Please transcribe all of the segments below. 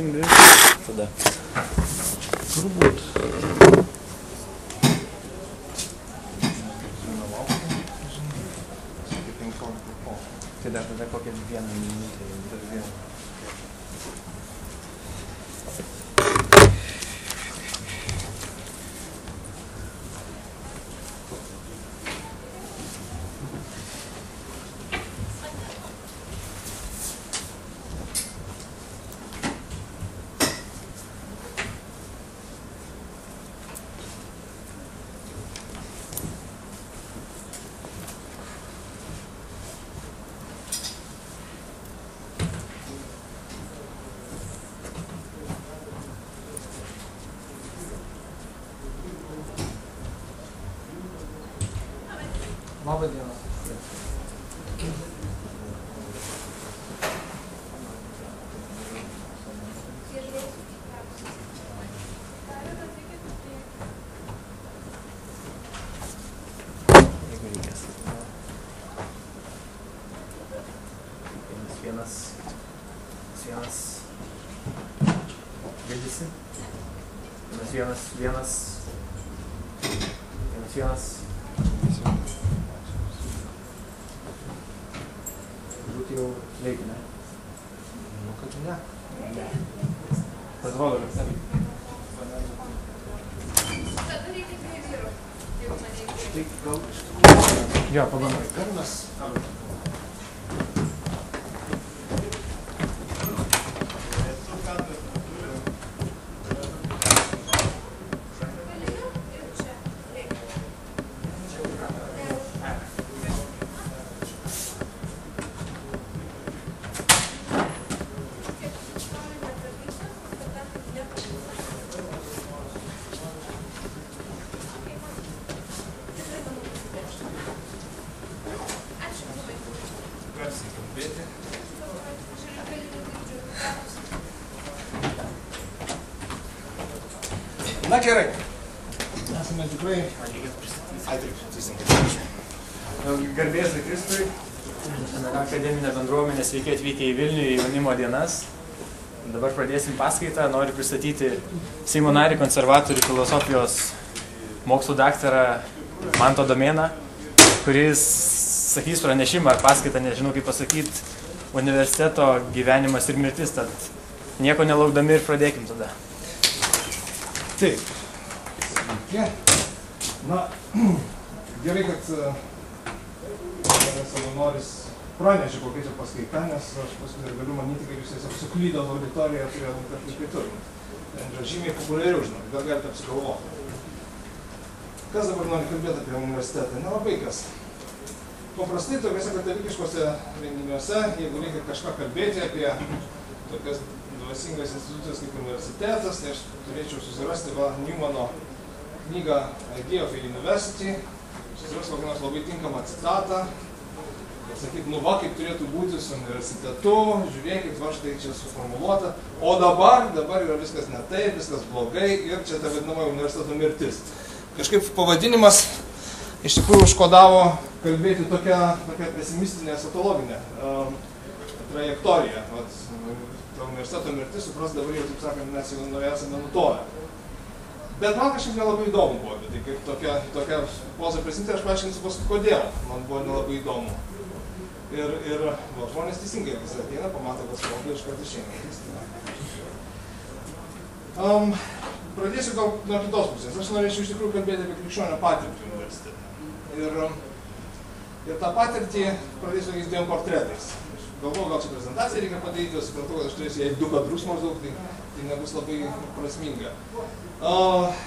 skirtingai tada. Turbūt. Tai dar tada kokią vieną minutę. Dar vieną. Labą dieną. Jeigu reikės. Vienas, vienas, vienas, girdisi? Vienas, vienas, vienas, vienas. Turbūt jau veikia, ne? Nu, kad ne. Atrodo, kad ne. Tai gal iš Jo, tikrųjų mes... garsiai gerai. Esame tikrai... Teisingai. Garbės Kristui, akademinė bendruomenė, sveiki atvykę į Vilnių į jaunimo dienas. Dabar pradėsim paskaitą. Noriu pristatyti Seimo narį konservatorių filosofijos mokslų daktarą Manto Domėną, kuris sakys pranešimą ar paskaitą, nežinau kaip pasakyti, universiteto gyvenimas ir mirtis. Tad nieko nelaukdami ir pradėkim tada. Taip. Sveiki. Na, gerai, kad e, savanoris pranešė, kokia čia paskaita, nes aš paskui dar galiu manyti, kad jūs tiesiog suklydot auditoriją prie kažkaip kitur. Ten yra žymiai populiariau, žinot, gal galite apsigalvoti. Kas dabar nori kalbėti apie universitetą? Nelabai kas. Paprastai tokiuose katalikiškose renginiuose, jeigu reikia kažką kalbėti apie tokias dvasingas institucijas kaip universitetas, tai aš turėčiau susirasti va Newmano knygą Idea of University, susirasti kokią nors labai tinkamą citatą, ir sakyti, nu va, kaip turėtų būti su universitetu, žiūrėkit, va štai čia suformuoluota, o dabar, dabar yra viskas ne taip, viskas blogai ir čia ta vadinama universiteto mirtis. Kažkaip pavadinimas iš tikrųjų užkodavo kalbėti tokią, tokią pesimistinę, esatologinę um, trajektoriją. Vat, ta universiteto mirtis, supras dabar jau, taip sakant, mes jau nuo esame nutolę. Bet man kažkaip nelabai įdomu buvo, bet tai kaip tokia, tokia pozą prisimti, aš paaiškinsiu paskui kodėl. Man buvo nelabai įdomu. Ir, ir va, žmonės teisingai vis ateina, pamato, kas kalba, iš karto išeina. Um, pradėsiu gal nuo kitos pusės. Aš norėčiau iš tikrųjų kalbėti apie krikščionio patirtį universitete. Ir, ir tą patirtį pradėsiu tokiais dviem portretais. Galvoju, gal čia prezentaciją reikia padaryti, aš supratau, kad aš turėsiu jai du kadrus maždaug, tai, tai nebus labai prasminga. Uh,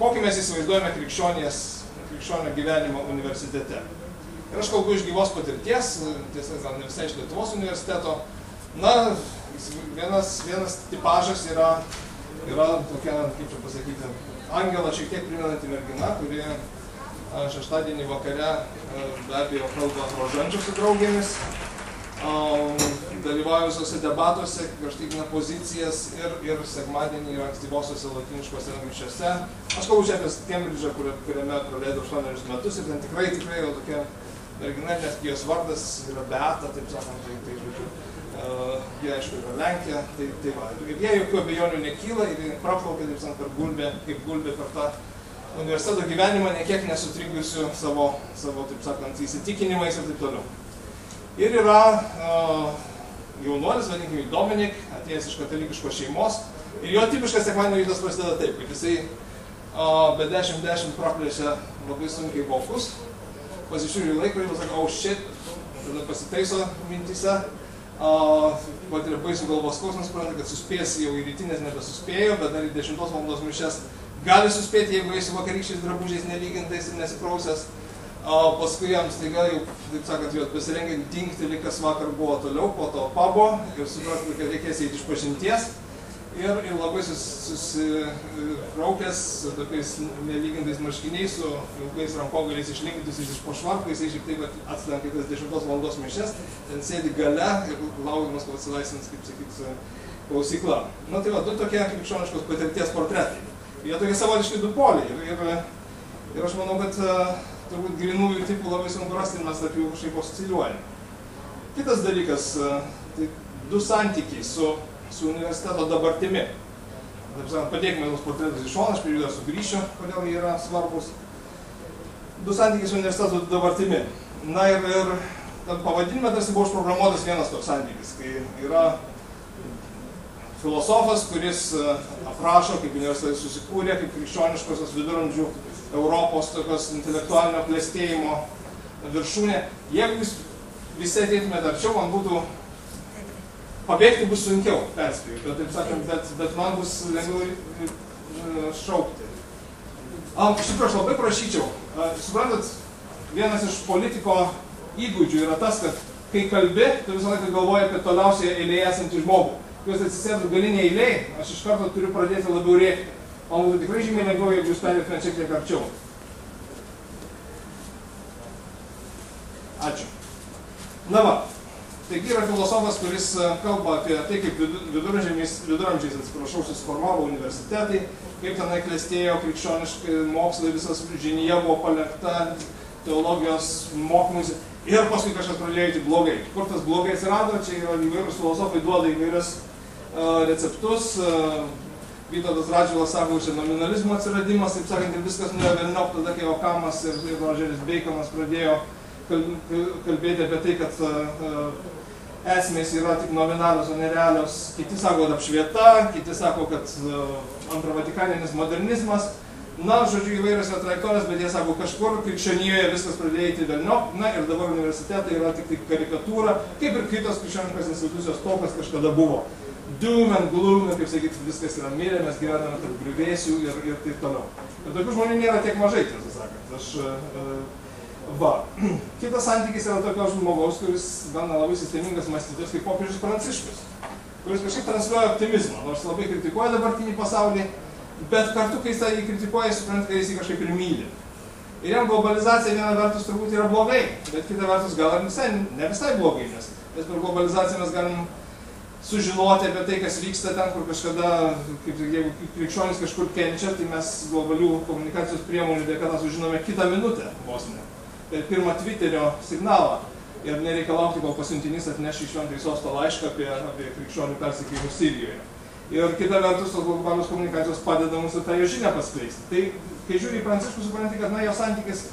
kokį mes įsivaizduojame krikščionės, krikščionio gyvenimą universitete? Ir aš kalbu iš gyvos patirties, tiesa, gal ne visai iš Lietuvos universiteto. Na, vienas, vienas tipažas yra, yra tokia, kaip čia pasakyti, Angela šiek tiek primenanti mergina, kuri šeštadienį vakare a, be abejo kalba rožančių su draugėmis, dalyvauja visose debatuose, kraštikina pozicijas ir, ir sekmadienį yra ankstyvosiuose latiniškose mišiuose. Aš kalbu čia apie Kembridžą, kur, kuriame praleidau 8 metus ir ten tikrai, tikrai jau tokia mergina, nes jos vardas yra Beata, taip sakant, tai, tai žodžiu, Uh, jie aišku yra Lenkija, tai, tai va. Ir jie jokių abejonių nekyla ir praplaukia, taip sakant, per gulbę, kaip gulbė per tą universiteto gyvenimą, nekiek nesutrikusių savo, savo, taip sakant, įsitikinimais ir taip toliau. Ir yra uh, jaunuolis, vadinkime, Dominik, atėjęs iš katalikiškos šeimos. Ir jo tipiškas sekmadienio rytas prasideda taip, kad jisai uh, be 10-10 praplėšia labai sunkiai vokus, pasižiūri į laikrodį ir sako, oh shit, tada pasitaiso mintise, patiria baisų galvos skausmą, supranta, kad suspės jau į rytinės nebesuspėjo, bet dar į 10 val. mišes gali suspėti, jeigu eisi vakarykščiais drabužiais nelygintais ir nesiprausęs. O paskui jam staiga jau, taip sakant, jau besirengiant dingti, kas vakar buvo toliau po to pabo ir suprasti, kad reikės eiti iš pažinties ir, ir labai susiraukęs su tokiais nelygintais marškiniais, su ilgais rankogaliais išlinkytus iš pošvarkų, jisai šiek tiek atslenkia tas 10 valandos mišes, ten sėdi gale ir laukdamas, kol atsilaisvins, kaip sakyti, klausykla. Na tai va, du tokie krikščioniškos patirties portretai. Jie tokie savotiškai du poliai. Ir, ir, ir aš manau, kad turbūt grinųjų tipų labai sunku rasti mes tarp jų kažkaip osciliuojame. Kitas dalykas, tai du santykiai su su universiteto dabartimi. Taip sakant, padėkime tos portretus iš šono, aš prie jų dar sugrįšiu, kodėl jie yra svarbus. Du santykiai su universiteto dabartimi. Na ir, ir ten pavadinime tarsi buvo užprogramuotas vienas toks santykis, kai yra filosofas, kuris e, aprašo, kaip universitetai susikūrė, kaip krikščioniškosios viduramžių Europos tokios intelektualinio klėstėjimo viršūnė. Jeigu jūs visi ateitumėte arčiau, man būtų pabėgti bus sunkiau, perspėju, bet taip sakant, bet, bet man bus lengviau e, šaukti. Iš tikrųjų, aš labai prašyčiau, suprantat, vienas iš politiko įgūdžių yra tas, kad kai kalbi, tu visą laiką galvoji apie toliausiai eilėje esantį žmogų. Jūs atsisėdų galinė eilėje, aš iš karto turiu pradėti labiau rėkti. O būtų tikrai žymiai lengviau, jeigu jūs perėtumėte šiek tiek arčiau. Ačiū. Na va, Taigi yra filosofas, kuris e, kalba apie tai, kaip viduramžiais, viduramžiais atsiprašau, susiformavo universitetai, kaip tenai klestėjo krikščioniškai mokslai, visas žinyje buvo palekta teologijos mokymusi ir paskui kažkas pradėjo eiti blogai. Kur tas blogai atsirado, čia yra įvairūs filosofai duoda įvairius uh, receptus. Vytautas Radžilas sako, čia nominalizmo atsiradimas, taip sakant, viskas nuėjo velniop tada, kai Okamas ir, ir Rodžeris Beikonas pradėjo kalbėti apie tai, kad esmės yra tik nominalios, o nerealios. Kiti sako, kad apšvieta, kiti sako, kad antravatikaninis modernizmas. Na, žodžiu, įvairios yra trajektorijos, bet jie sako, kažkur krikščionijoje viskas pradėjo eiti velnio, na ir dabar universitetai yra tik tai karikatūra, kaip ir kitos krikščioniškos institucijos to, kas kažkada buvo. Doom and gloom, kaip sakyti, viskas yra mirę, mes gyvename tarp griuvėsių ir, ir taip toliau. Ir tokių žmonių nėra tiek mažai, tiesą sakant. Aš, uh, Va. Kitas santykis yra tokio žmogaus, kuris gana labai sistemingas mąstytojas kaip popiežius Pranciškus, kuris kažkaip transliuoja optimizmą, nors labai kritikuoja dabartinį pasaulį, bet kartu, kai jis jį kritikuoja, supranta, kad jis jį kažkaip ir myli. Ir jam globalizacija viena vertus turbūt yra blogai, bet kita vertus gal ir visai, ne visai blogai, nes, nes per globalizaciją mes galim sužinoti apie tai, kas vyksta ten, kur kažkada, kaip jeigu krikščionis kažkur kenčia, tai mes globalių komunikacijos priemonių dėka tą sužinome kitą minutę vos ne per pirmą Twitterio signalą ir nereikia laukti, kol pasiuntinys atneš iš šventąjį sostą laišką apie, apie krikščionių persikėjimus Sirijoje. Ir kita vertus, tos globalios komunikacijos padeda mums ir tą jo žinią paskleisti. Tai, kai žiūri į Pranciškų, supranti, kad na, jo santykis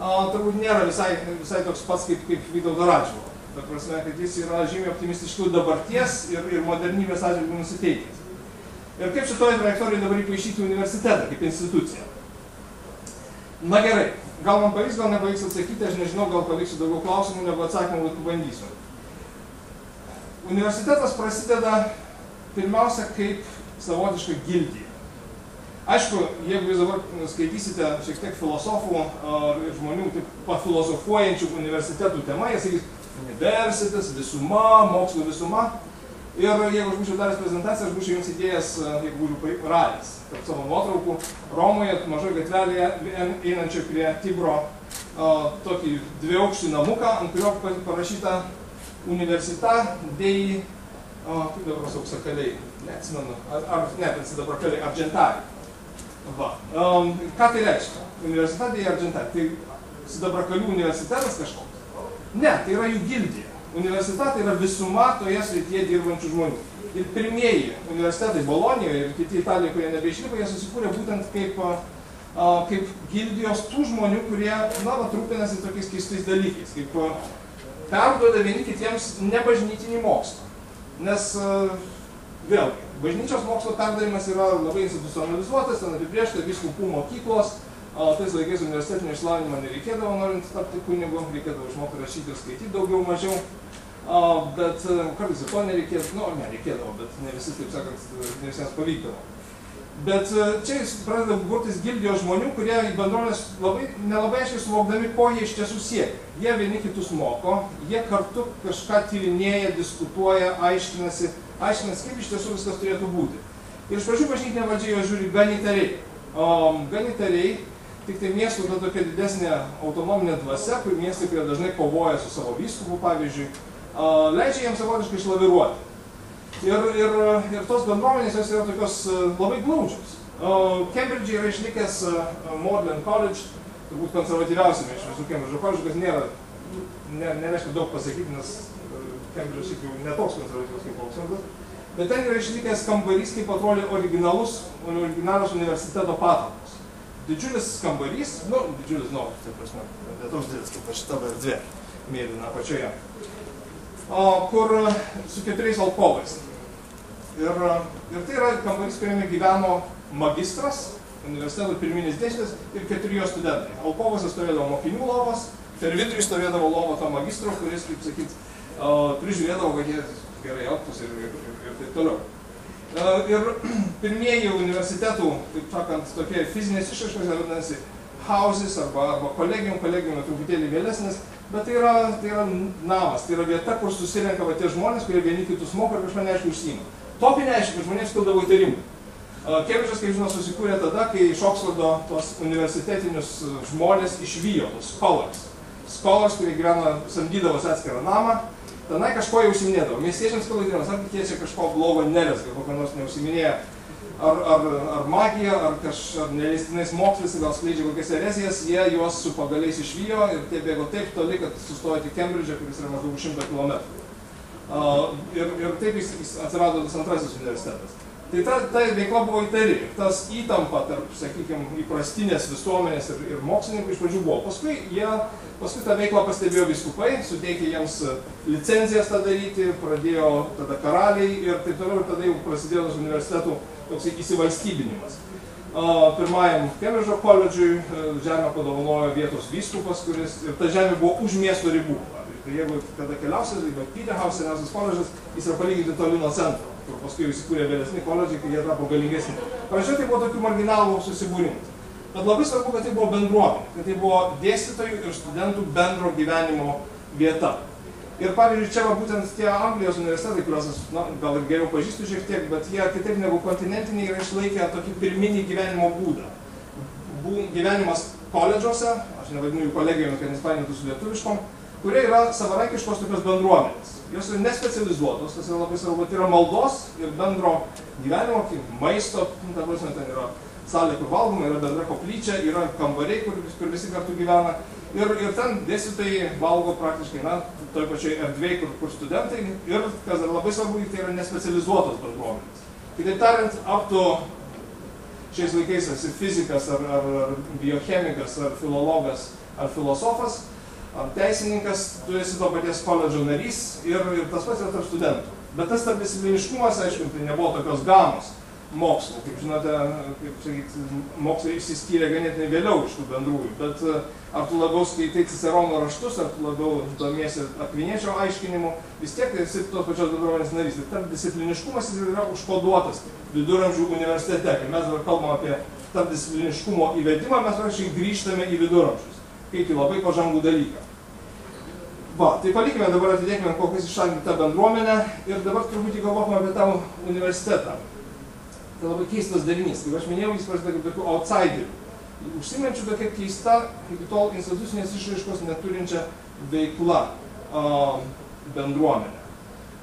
a, turbūt nėra visai, visai toks pats kaip, kaip Vytauto Radžilo. Ta prasme, kad jis yra žymiai optimistiškiau dabarties ir, ir modernybės atžvilgių nusiteikęs. Ir kaip šitoje trajektorijoje dabar įpaišyti universitetą kaip instituciją? Na gerai, gal man pavyks, gal nepavyks atsakyti, aš nežinau, gal pavyksiu daugiau klausimų negu atsakymų, bet bandysiu. Universitetas prasideda pirmiausia kaip savotiška gildija. Aišku, jeigu jūs dabar skaitysite šiek tiek filosofų ir žmonių taip pafilosofuojančių universitetų tema, jie sakys, universitetas, visuma, mokslo visuma, Ir jeigu aš būčiau daręs prezentaciją, aš būčiau jums įdėjęs, e, jeigu būčiau radęs, tarp savo nuotraukų, Romoje, mažoje gatvelėje einančio prie Tibro o, tokį dviaukštį namuką, ant kurio parašyta universita dei, o, kaip dabar sauksakaliai, neatsimenu, ar, ar ne, ten sidabrakaliai, argentari. Va. Um, ką tai reiškia? Universita dei argentari. Tai sidabrakalių universitetas kažkoks? Ne, tai yra jų gildija. universitetai yra visuma toje srityje dirbančių žmonių. Ir pirmieji universitetai Bolonijoje ir kiti Italijoje, kurie nebeišliko, jie susikūrė būtent kaip, kaip gildijos tų žmonių, kurie, na, va, rūpinasi tokiais keistais dalykais, kaip perduoda vieni kitiems nebažnytinį mokslą. Nes vėlgi, bažnyčios mokslo perdavimas yra labai institucionalizuotas, ten apibriešta viskupų mokyklos, O tais laikais universitetinio išslavinimo nereikėdavo, norint tapti kunigu, reikėdavo išmokti rašyti ir skaityti daugiau mažiau. O, bet e, kartais ir to nereikėdavo, nu, nereikėdavo, bet ne visi, taip sakant, ne visiems pavykdavo. Bet e, čia jis pradeda burtis gildijos žmonių, kurie į bendrovės labai, nelabai aiškiai suvokdami, ko jie iš tiesų siekia. Jie vieni kitus moko, jie kartu kažką tyrinėja, diskutuoja, aiškinasi, aiškinasi, kaip iš tiesų viskas turėtų būti. Ir iš pradžių bažnytinė valdžia jo žiūri gan įtariai. Um, gan įtariai, tik tai miestų ta tokia didesnė autonominė dvasia, kur miestai, kurie dažnai kovoja su savo vyskupu, pavyzdžiui, leidžia jiems savotiškai išlaviruoti. Ir, ir, ir tos bendruomenės jos yra tokios labai glaudžios. Cambridge yra išlikęs Magdalen College, turbūt konservatyviausiame iš visų Cambridge College, kas nėra, ne, nereiškia daug pasakyti, nes Cambridge šiaip jau netoks konservatyvus kaip Oxfordas. Bet ten yra išlikęs kambarys, kaip atrodė originalus, originalios universiteto patalpos. Didžiulis kambarys, nu, didžiulis, nu, tai prasme, ne toks didelis kaip šita erdvė, mėlyna apačioje, kur su keturiais alkovais. Ir, ir tai yra kambarys, kuriame gyveno magistras, universiteto pirminis dėstytojas ir keturi jo studentai. Alkovose stovėdavo mokinių lovas, per vidurį stovėdavo lovo to magistro, kuris, kaip sakyt, uh, prižiūrėdavo, kad jie gerai elgtųsi ir, ir, ir, ir taip toliau. Uh, ir pirmieji universitetų, taip sakant, tokie fizinės išraiškos, vadinasi, houses arba, arba kolegium, kolegium truputėlį vėlesnis, bet tai yra, tai yra namas, tai yra vieta, kur susirenka va, tie žmonės, kurie vieni kitus moko ir kažką neaišku užsima. Tokį neaišku, žmonėms kildavo įtarimų. Kembridžas, kaip žinot, susikūrė tada, kai iš Oksfordo tos universitetinius žmonės išvijo, tos scholars. Scholars, kurie gyvena, samdydavosi atskirą namą, tenai kažko jau užsiminėdavo. Miestiečiams kilo įtarimas, ar tie čia kažko blogo nelesga, kokio nors neužsiminėja. Ar, ar, ar magija, ar kažkaip neleistinais mokslais, gal skleidžia kokias erezijas, jie juos su pagaliais išvijo ir tie bėgo taip toli, kad sustojo tik Kembridže, kuris yra maždaug 100 km. Uh, ir, ir taip jis, jis atsirado tas antrasis universitetas. Tai ta, ta veikla buvo įtari. Tas įtampa tarp, sakykime, įprastinės visuomenės ir, ir mokslininkų iš pradžių buvo. Paskui, jie, paskui tą veiklą pastebėjo viskupai, suteikė jiems licenzijas tą daryti, pradėjo tada karaliai ir taip toliau, ir tada jau prasidėjo tas universitetų toks įsivalstybinimas. Pirmajam Kembridžo koledžiui žemę padovanojo vietos vyskupas, kuris ir ta žemė buvo už miesto ribų. Tai jeigu kada keliausit, tai Peterhouse seniausias koledžas, jis yra palyginti toli nuo centro, kur paskui įsikūrė vėlesni koledžiai, kai jie tapo galingesni. Pradžioje tai buvo tokių marginalų susibūrimas. Bet labai svarbu, kad tai buvo bendruomenė, kad tai buvo dėstytojų ir studentų bendro gyvenimo vieta. Ir pavyzdžiui, čia va, būtent tie Anglijos universitetai, kuriuos aš na, gal ir geriau pažįstu šiek tiek, bet jie kitaip negu kontinentiniai yra išlaikę tokį pirminį gyvenimo būdą. Bū, gyvenimas koledžuose, aš nevadinu jų kolegijomis, kad nespainėtų su lietuviškom, kurie yra savarankiškos tokios bendruomenės. Jos yra nespecializuotos, tas yra labai svarbu, tai yra maldos ir bendro gyvenimo, kaip maisto, ta prasme, ten yra salė, kur valgoma, yra bendra koplyčia, yra kambariai, kur, kur visi kartu gyvena. Ir, ir ten dėstytojai valgo praktiškai, na, toj pačioj erdvėj, kur, kur studentai. Ir, kas dar labai svarbu, tai yra nespecializuotos bendruomenės. Kitaip tariant, aptu šiais laikais esi fizikas, ar, ar, ar biochemikas, ar filologas, ar filosofas, teisininkas, tu esi to paties koledžo narys ir, ir tas pats yra tarp studentų. Bet tas tarpdiscipliniškumas, aišku, tai nebuvo tokios gamos mokslo. Kaip žinote, kaip sakyti, mokslai išsiskyrė ganėtinai vėliau iš tų bendrųjų. Bet ar tu labiau skaitai Cicerono raštus, ar tu labiau domiesi akviniečio aiškinimu, vis tiek tai esi tos pačios bendruomenės narys. Ir tarpdiscipliniškumas jis yra užkoduotas viduramžių universitete. Kai mes dabar kalbam apie tarpdiscipliniškumo įvedimą, mes praktiškai grįžtame į viduramžius kaip į labai pažangų dalyką. Va, tai palikime dabar atidėkime kol kas iššalinti tą bendruomenę ir dabar truputį galvokime apie tą universitetą. Tai labai keistas darinys. Kaip aš minėjau, jis prasideda kaip tokių outsiderių. Užsimenčių tokia keista, iki tol institucinės išraiškos neturinčia veikla uh, bendruomenė.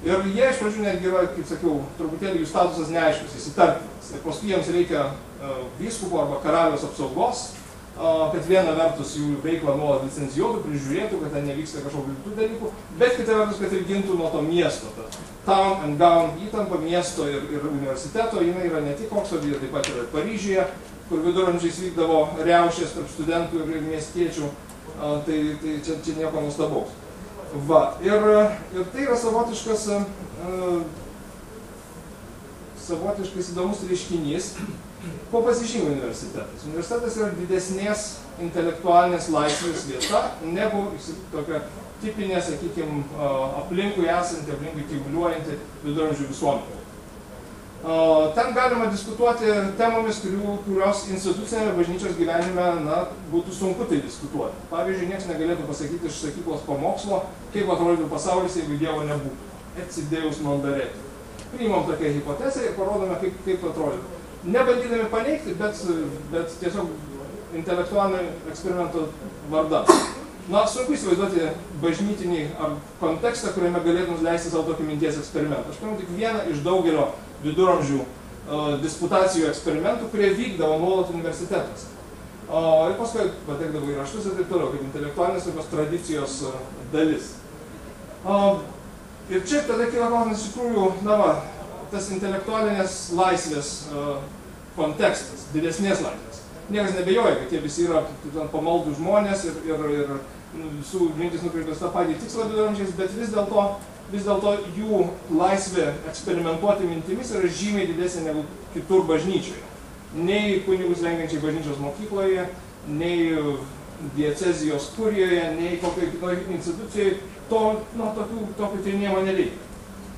Ir jie iš pradžių netgi yra, kaip sakiau, truputėlį jų statusas neaiškus, įsitartinas. Ir paskui jiems reikia uh, vyskupo arba karaliaus apsaugos, kad viena vertus jų veiklą nuolat licencijuotų, prižiūrėtų, kad ten nevyksta kažkokių kitų dalykų, bet kita vertus, kad ir gintų nuo to miesto. Ta town and gown įtampa miesto ir, ir universiteto, jinai yra ne tik Oksfordyje, taip pat ir Paryžiuje, kur viduramžiais vykdavo riaušės tarp studentų ir, ir miestiečių, a, tai, tai čia, čia nieko nuostabaus. Va, ir, ir tai yra savotiškas, a, savotiškas įdomus reiškinys, Kuo pasižymė universitetas? Universitetas yra didesnės intelektualinės laisvės vieta negu tokia tipinė, sakykime, aplinkui esanti, aplinkui tyvuliuojanti viduramžių visuomenė. Ten galima diskutuoti temomis, kurių, kurios institucinėme bažnyčios gyvenime na, būtų sunku tai diskutuoti. Pavyzdžiui, niekas negalėtų pasakyti iš sakyklos pamokslo, kaip atrodytų pasaulis, jeigu Dievo nebūtų. Etsidėjus mandarėti. Priimam tokią hipotezę ir parodome, kaip, kaip atrodytų nebandydami paneigti, bet, bet tiesiog intelektualinio eksperimento vardan. Na, sunku įsivaizduoti bažnytinį ar kontekstą, kuriame galėtum leisti savo tokį minties eksperimentą. Aš paimau tik vieną iš daugelio viduramžių uh, disputacijų eksperimentų, kurie vykdavo nuolat universitetuose. Uh, ir paskui patekdavo į raštus ir taip toliau, kaip intelektualinės tokios tradicijos uh, dalis. Uh, ir čia tada kyla klausimas iš tikrųjų, na va, tas intelektualinės laisvės uh, kontekstas, didesnės laisvės. Niekas nebejoja, kad jie visi yra pamaldų žmonės ir, ir, ir nu, visų mintis nukreiptas tą patį tikslą viduramžiais, bet vis dėlto vis dėlto jų laisvė eksperimentuoti mintimis yra žymiai didesnė negu kitur bažnyčioje. Nei kunigus rengiančiai bažnyčios mokykloje, nei diecezijos kurijoje, nei kokioje kitoje institucijoje, to, nu, tokių, tokių tyrinėjimo nereikia.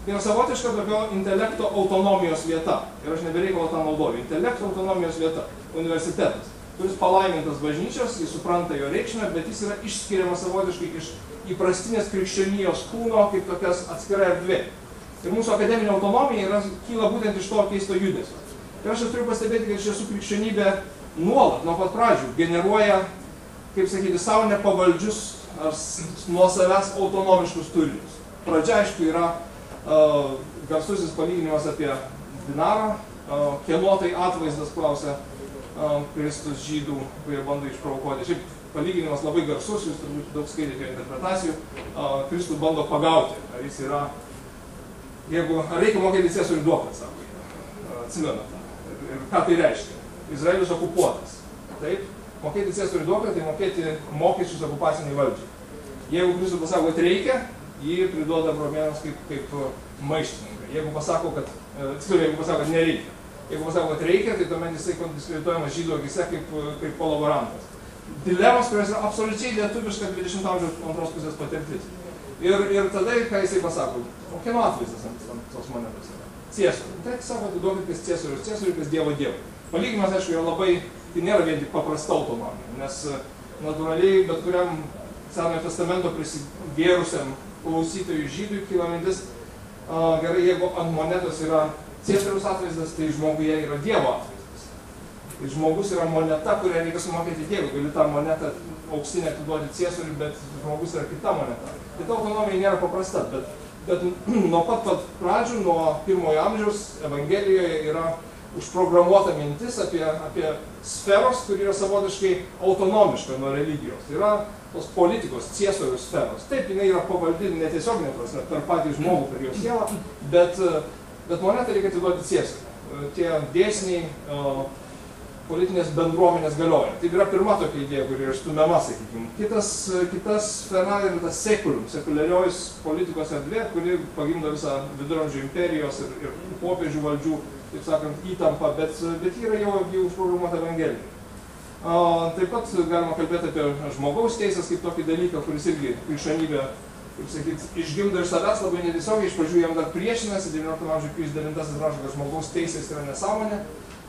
Tai yra savotiška tokio intelekto autonomijos vieta. Ir aš nebereikalo tą naudoju. Intelekto autonomijos vieta. Universitetas. Kuris palaimintas bažnyčios, jis supranta jo reikšmę, bet jis yra išskiriamas savotiškai iš įprastinės krikščionijos kūno kaip tokias atskira erdvė. Ir mūsų akademinė autonomija yra, kyla būtent iš to keisto judesio. Ir aš turiu pastebėti, kad iš tiesų krikščionybė nuolat, nuo pat pradžių, generuoja, kaip sakyti, savo nepavaldžius ar nuo savęs autonomiškus turinius. Pradžia, aišku, yra garsusis palyginimas apie dinarą, kieno tai atvaizdas klausia Kristus žydų, kurie bando išprovokuoti. Šiaip palyginimas labai garsus, jūs turbūt daug skaitėte interpretacijų, Kristų bando pagauti, ar jis yra, jeigu, reikia mokėti ciesorių duoklę, sako, atsimena tą. Ir ką tai reiškia? Izraelis okupuotas. Taip, mokėti ciesorių duoklę, tai mokėti mokesčius okupaciniai valdžiai. Jeigu Kristus pasako, kad reikia, jį priduoda romėnams kaip, kaip maištininką. Jeigu pasako, kad, e, tiksliau, jeigu pasako, kad nereikia. Jeigu pasako, kad reikia, tai tuomet jisai kondiskredituojamas žydų akise kaip, kaip kolaborantas. Dilemos, kurios yra absoliučiai lietuviška 20 amžiaus antros pusės patirtis. Ir, ir tada, ką jisai pasako, o kieno atvaizdas ant, ant tos monetos yra? Ciesorius. Tai sako, atiduokit Ciesorius, Ciesorius, Dievo Dievui. Palyginimas, aišku, yra labai, tai nėra vien tik paprasta autonomija, nes e, natūraliai bet kuriam Senojo testamento prisigėrusiam klausytojų žydui kyla mintis, a, gerai, jeigu ant monetos yra Ciesoriaus atvaizdas, tai žmoguje yra Dievo atvaizdas. Tai žmogus yra moneta, kurią reikia sumokėti Dievui. Gali tą monetą auksinę atiduoti Ciesoriui, bet žmogus yra kita moneta. Tai ta autonomija nėra paprasta, bet, bet nuo pat pat pradžių, nuo pirmojo amžiaus Evangelijoje yra užprogramuota mintis apie, apie sferos, kuri yra savotiškai autonomiška nuo religijos. Tai yra tos politikos ciesorių sferos. Taip, jinai yra pavaldi netiesioginė prasme per patį žmogų, per jo sielą, bet, bet monetą reikia atiduoti ciesoriui. Tie dėsniai politinės bendruomenės galioja. Tai yra pirma tokia idėja, kuri yra stumiama, sakykime. Kitas, kitas sfera yra tas sekulium, sekuliariojus politikos erdvė, kuri pagimdo visą viduramžių imperijos ir, ir popiežių valdžių, taip sakant, įtampą, bet, bet yra jau, jau užprogramuota evangelija. Taip pat galima kalbėti apie žmogaus teisės kaip tokį dalyką, kuris irgi krikščionybė, kaip sakyt, išgimdo iš savęs labai netiesiogiai, iš pradžių jam dar priešinasi, 19 amžiuje Pijus 9 rašo, kad žmogaus teisės yra nesąmonė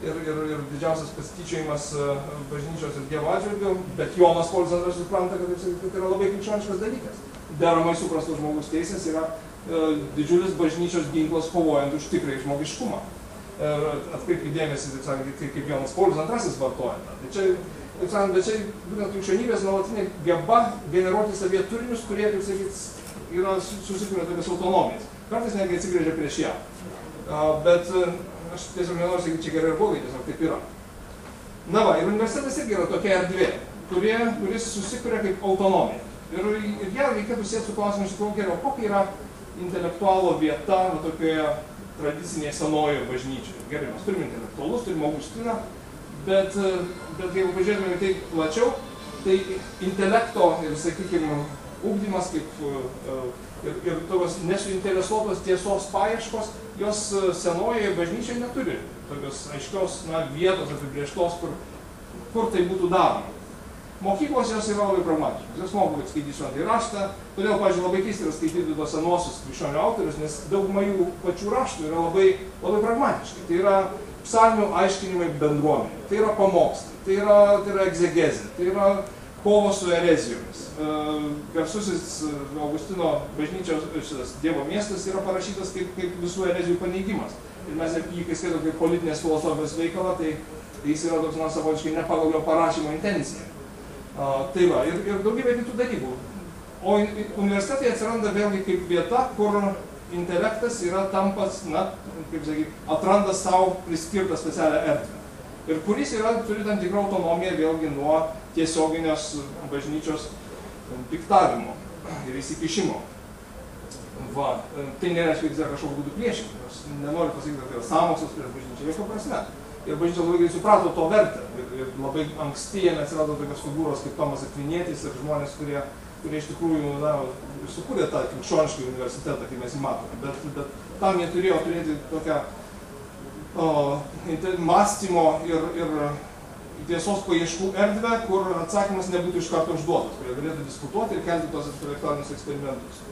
ir, ir, ir didžiausias pasityčiojimas e, bažnyčios ir Dievo atžvilgių, bet Jonas Paulius II supranta, kad tai yra labai krikščioniškas dalykas. Deramai suprastos žmogaus teisės yra e, didžiulis bažnyčios ginklas kovojant už tikrai žmogiškumą. Ir atkreipkite dėmesį, taip sakant, kaip Jonas Paulius II vartoja. Tai čia, taip sakant, bet čia būtent krikščionybės nuolatinė geba generuoti savyje turinius, kurie, kaip sakyt, yra susikūrę tokias autonomijas. Kartais netgi atsigrėžia prieš ją. Bet aš tiesiog nenoriu sakyti, čia gerai ir blogai, tiesiog taip yra. Na va, ir universitetas irgi yra tokia erdvė, kurie, kuris susikuria kaip autonomija. Ir, ir ją reikėtų sėti su klausimu iš tikrųjų geriau, kokia yra intelektualo vieta tokioje tradicinėje senojoje bažnyčioje. Gerai, mes turime intelektualus, turime Augustiną, bet, bet jeigu pažiūrėtume tai plačiau, tai intelekto ir, sakykime, ugdymas kaip ir, ir tokios nesuinteresuotos tiesos paieškos, jos senojoje bažnyčioje neturi tokios aiškios na, vietos apibrieštos, kur, kur tai būtų daroma. Mokyklos jos yra labai pragmatiškos, jos moko, skaityti šventąjį raštą, todėl, pažiūrėjau, labai keista yra skaityti tos senosius krikščionių autorius, nes dauguma jų pačių raštų yra labai, labai pragmatiški. Tai yra psalmių aiškinimai bendruomenė, tai yra pamokslai, tai yra, tai yra egzegezė, tai yra kovos su erezijomis. Garsusis Augustino bažnyčios šitas Dievo miestas yra parašytas kaip, kaip visų erezijų paneigimas. Ir mes jį, kai skaitome kaip politinės filosofijos veikalą, tai jis yra toks, na, savotiškai ne pagal jo parašymo intenciją. Tai va, ir, ir daugybė kitų dalykų. O universitetai atsiranda vėlgi kaip vieta, kur intelektas yra tampas, na, kaip sakyti, atranda savo priskirtą specialią erdvę. Ir kuris yra, turi tam tikrą autonomiją vėlgi nuo tiesioginės bažnyčios diktavimo ir įsikišimo. Va, tai nereiškia, kad yra kažkokiu būdu priešingas. Nenoriu pasakyti, kad tai yra samokslas prieš bažnyčią, jokia prasme ir bažnyčia labai gerai suprato to vertę. Ir, ir labai anksti jame atsirado tokios figūros kaip Tomas Akvinėtis ir žmonės, kurie, kurie iš tikrųjų na, sukūrė tą krikščionišką universitetą, kaip mes jį matome. Bet, bet tam jie turėjo turėti tokią o, mąstymo ir, ir tiesos paieškų erdvę, kur atsakymas nebūtų iš karto užduotas, kurie galėtų diskutuoti ir kelti tos intelektualinius eksperimentus.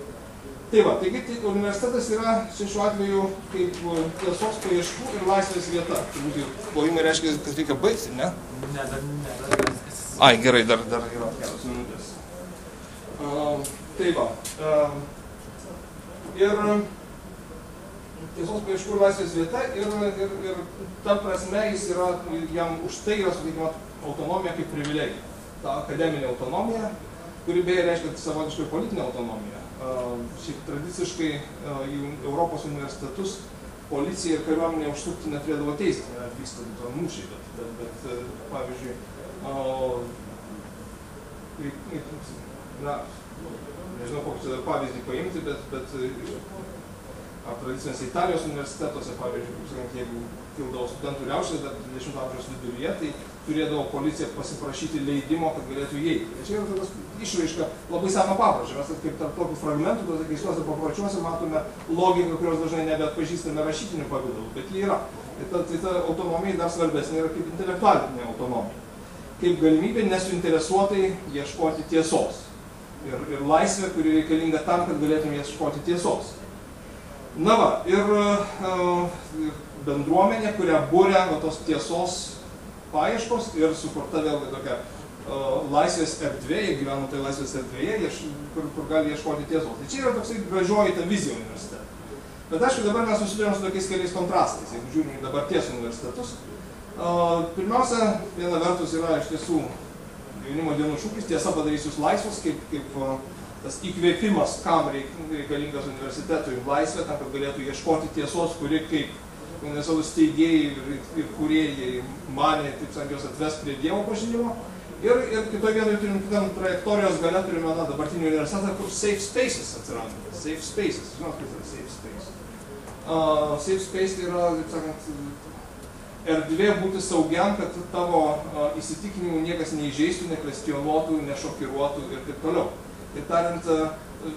Tai va, taigi tai universitetas yra šiuo atveju kaip tiesos paieškų ir laisvės vieta. Turbūt plojimai reiškia, kad reikia baigti, ne? Ne, dar ne. Dar... Ai, gerai, dar, dar yra kelios minutės. Uh, tai va. Uh, ir tiesos paieškų ir laisvės vieta ir, ir, ir ta prasme jis yra, jam už tai yra suteikima autonomija kaip privilegija. Ta akademinė autonomija, kuri beje reiškia savotiškai politinė autonomija šiaip tradiciškai į Europos universitetus policija ir kariuomenė užsukti neturėdavo teisę, vykstant to mūšiai, bet, bet, bet pavyzdžiui, na, nežinau, kokį pavyzdį paimti, bet, bet ar tradicinėse Italijos universitetuose, pavyzdžiui, kaip sakant, jeigu kildavo studentų liaušės dar 20 amžiaus viduryje, tai turėdavo policija pasiprašyti leidimo, kad galėtų įeiti. Ir čia yra tokios išraiška labai seno papročio. Mes kaip tarp tokių fragmentų, tose keistuose papročiuose matome logiką, kurios dažnai nebeatpažįstame rašytiniu pavydalu, bet ji yra. Ir ta, tai ta autonomija dar svarbesnė yra kaip intelektualinė autonomija. Kaip galimybė nesuinteresuotai ieškoti tiesos. Ir, ir laisvė, kuri reikalinga tam, kad galėtume ieškoti tiesos. Na va, ir uh, bendruomenė, kurią būrė va, tos tiesos paieškos ir sukurta vėlgi tokia uh, laisvės erdvė, jie gyvena tai laisvės erdvėje, kur, kur gali ieškoti tiesos. Tai čia yra toksai gražioji ta vizija universitete. Bet aišku, dabar mes susidurėm su tokiais keliais kontrastais, jeigu žiūrime į dabarties universitetus. Uh, pirmiausia, viena vertus yra iš tiesų jaunimo dienų šūkis, tiesa padarys jūs laisvus, kaip, kaip tas įkvėpimas, kam reikalingas universitetui laisvė, tam, kad galėtų ieškoti tiesos, kuri kaip universalūs steigėjai ir, ir kuriejai manė, taip sakant, jos atves prie Dievo pažinimo. Ir, ir kitoje vietoje turim kitam trajektorijos gale, turime na, dabartinį universitetą, kur safe spaces atsiranda. Safe spaces, žinot, kas yra safe space. Uh, safe space tai yra, taip sakant, erdvė būti saugiam, kad tavo uh, įsitikinimų niekas neįžeistų, nekvestionuotų, nešokiruotų ir taip toliau. Taip tariant, uh,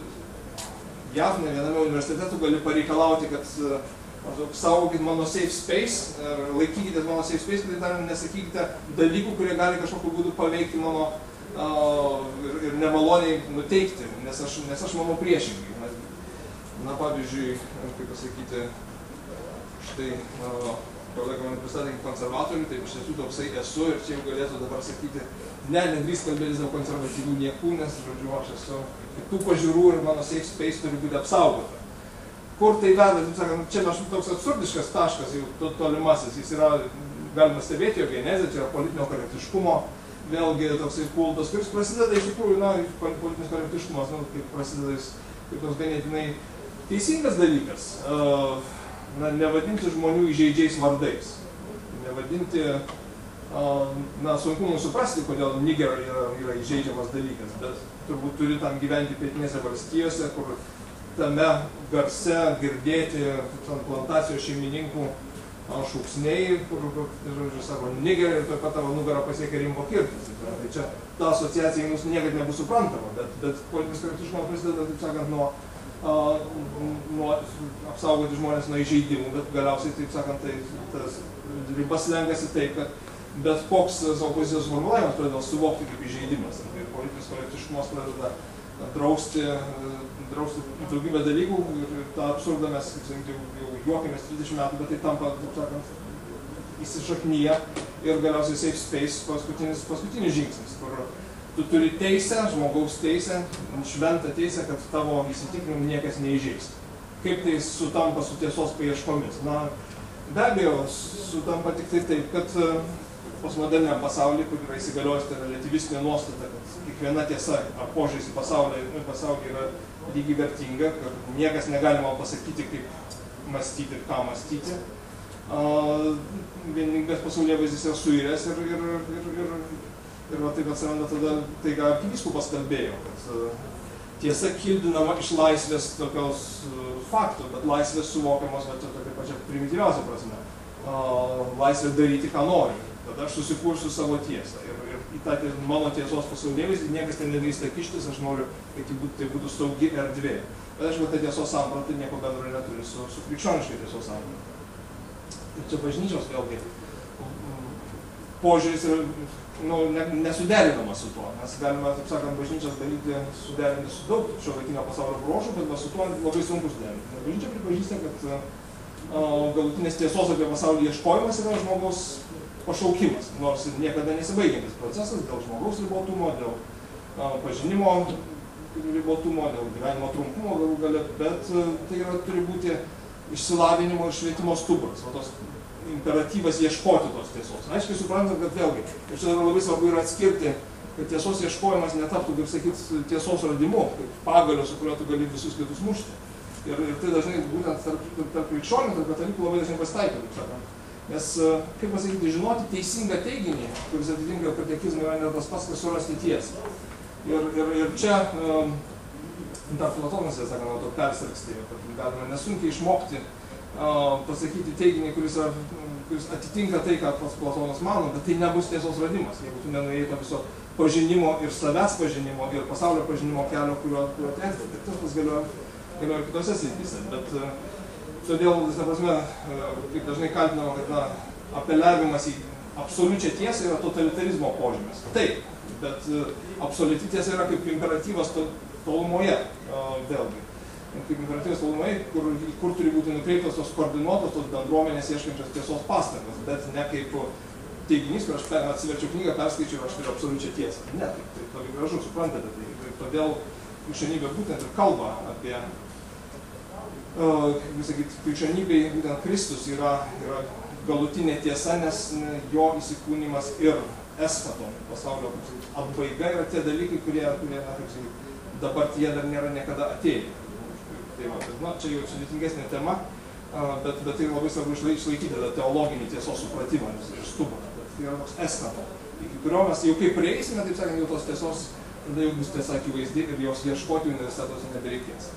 JAV ne viename universitete tu gali pareikalauti, kad uh, maždaug saugokit mano safe space, ir laikykitės mano safe space, tai dar nesakykite dalykų, kurie gali kažkokiu būdu paveikti mano uh, ir, ir nemaloniai nuteikti, nes aš, nes aš manau priešingai. Na, pavyzdžiui, kaip pasakyti, štai uh, kolega man pristatė konservatorių, tai iš tiesų toksai esu ir čia jau galėtų dabar sakyti, ne, nedrįs kalbėtis dėl konservatyvių niekų, nes, žodžiu, aš esu kitų pažiūrų ir mano safe space turi būti apsaugota. Kur tai veda, taip sakant, čia aš toks absurdiškas taškas, jau to, tolimasis, jis yra, galima stebėti jo genezę, čia yra politinio korektiškumo, vėlgi toksai kultas, kuris prasideda iš tikrųjų, na, politinis korektiškumas, nu, kaip prasideda jis kaip toks ganėtinai teisingas dalykas, na, nevadinti žmonių įžeidžiais vardais, nevadinti na, sunku mums suprasti, kodėl Niger yra, yra įžeidžiamas dalykas, bet turbūt turi tam gyventi pietinėse valstijose, kur tame garse girdėti plantacijos šeimininkų šūksniai, kur, žodžiu, sako, Niger ir taip pat tavo nugarą pasiekia rimbo kirtis. Tai čia ta asociacija mums niekada nebus suprantama, bet, bet politinis korektiškumas prasideda, taip sakant, nuo, nuo apsaugoti žmonės nuo įžeidimų, bet galiausiai, taip sakant, tai tas ribas lengasi taip, kad bet koks opozicijos formulavimas pradeda suvokti kaip įžeidimas. Ir politinis korektiškumas pradeda drausti, drausti daugybę dalykų ir tą absurdą mes, kaip sakyti, jau, jau juokėmės 30 metų, bet tai tampa, taip sakant, įsišaknyje ir galiausiai safe space paskutinis, paskutinis žingsnis, kur tu turi teisę, žmogaus teisę, šventą teisę, kad tavo įsitikinimų niekas neįžeis. Kaip tai sutampa su tiesos paieškomis? Na, be abejo, sutampa tik tai taip, kad postmoderniam pasaulyje, kur yra įsigaliojusi ta relativistinė nuostata, kad kiekviena tiesa ar požiūris į pasaulį, pasaulį yra lygiai vertinga, kad niekas negalima pasakyti, kaip mąstyti ir ką mąstyti. Vieningas pasaulyje vaizdys yra suiręs ir, ir, ir, ir, ir va, taip atsiranda tada tai, ką arkivyskupas kalbėjo, kad tiesa kildinama iš laisvės tokios faktų, bet laisvės suvokiamas va, tokia pačia primityviausia prasme. Laisvė daryti, ką nori tada aš susikursiu savo tiesą. Ir, ir į tą mano tiesos pasaulėvaizdį niekas ten nedrįsta kištis, aš noriu, kad būtų, tai būtų saugi erdvė. Bet aišku, ta tiesos samprata nieko bendro neturi su, su krikščioniškai tiesos samprata. Ir čia bažnyčios vėlgi požiūris yra nu, ne, nesuderinamas su tuo. Mes galime, taip sakant, bažnyčios dalyti suderinti su daug šio laikinio pasaulio bruožų, bet su tuo labai sunku suderinti. Bažnyčia pripažįsta, kad galutinės tiesos apie pasaulį ieškojimas yra žmogaus pašaukimas, nors ir niekada nesibaigiantis procesas dėl žmogaus ribotumo, dėl a, pažinimo ribotumo, dėl gyvenimo trumpumo galų gale, bet a, tai yra, turi būti išsilavinimo ir švietimo stuburas, o tos imperatyvas ieškoti tos tiesos. Aiškiai suprantant, kad vėlgi, ir čia labai svarbu yra atskirti, kad tiesos ieškojimas netaptų, kaip sakyt, tiesos radimu, kaip pagalio, su kuriuo tu gali visus kitus mušti. Ir, ir tai dažnai būtent tarp, tarp krikščionių, tarp katalikų labai dažnai pasitaiko, taip sakant Nes, e, kaip pasakyti, žinoti teisingą teiginį, kuris atitinka katekizmą, yra ne tas pats, kas surasti tiesą. Ir, ir, ir čia um, dar Platonas, jie sakė, nuo to persirgstėjo, kad galima nesunkiai išmokti uh, pasakyti teiginį, kuris, yra, kuris atitinka tai, ką pats Platonas mano, bet tai nebus tiesos radimas, jeigu tu nenuėjai to viso pažinimo ir savęs pažinimo ir pasaulio pažinimo kelio, kuriuo, kuriuo tai atvedė. Tas pats galioja, galioja kitose srityse. Bet uh, Todėl, ta prasme, e, kaip dažnai kaltinama, kad na, apeliavimas į absoliučią tiesą yra totalitarizmo požymis. Taip, bet e, absoliuti tiesa yra kaip imperatyvas to, tolumoje, e, vėlgi. Kaip imperatyvas tolumoje, kur, kur turi būti nukreiptos tos koordinuotos, tos bendruomenės ieškančios tiesos pastangos, bet ne kaip teiginys, kur aš atsiverčiau knygą, perskaičiau ir aš turiu absoliučią tiesą. Ne, tai, tai toli gražu, suprantate, tai, tai todėl krikščionybė būtent ir kalba apie kaip sakyti, krikščionybei būtent Kristus yra, yra galutinė tiesa, nes jo įsikūnymas ir eskaton pasaulio sakyti, atbaiga yra tie dalykai, kurie, kurie na, kaip sakyti, dabar tie dar nėra niekada atėję. Tai va, bet, na, čia jau sudėtingesnė tema, bet, bet tai labai svarbu išlaikyti tą teologinį tiesos supratimą ir stuburą. Tai yra toks eskaton, iki kurio mes jau kaip prieisime, taip sakant, jau tos tiesos, tada jau bus tiesa akivaizdi ir jos ieškoti universitetuose nebereikės.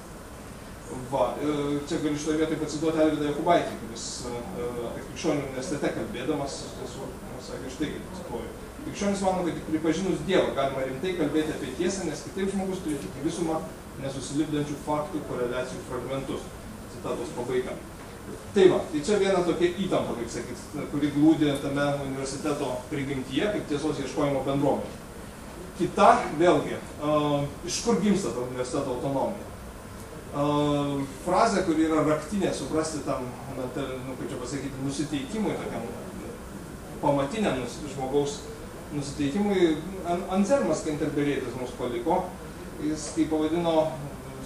Va, čia galiu šitoje vietoje pacituoti Alvydą Jakubaitį, kuris e, e, apie krikščionių universitete kalbėdamas, tiesų, sakė štai kaip cituoju. Krikščionis mano, kad pripažinus Dievą galima rimtai kalbėti apie tiesą, nes kitaip žmogus turi tik visumą nesusilipdančių faktų koreliacijų fragmentus. Citatos pabaiga. Tai va, tai čia viena tokia įtampa, kaip sakyt, kuri glūdė tame universiteto prigimtyje, kaip tiesos ieškojimo bendruomenė. Kita, vėlgi, uh, iš kur gimsta ta universiteto autonomija? Frazė, kuri yra raktinė, suprasti tam, nu, kaip čia pasakyti, nusiteikimui, tokiam pamatiniam nus, žmogaus nusiteikimui, Anselmas Kenterberėtis mums paliko, jis kaip pavadino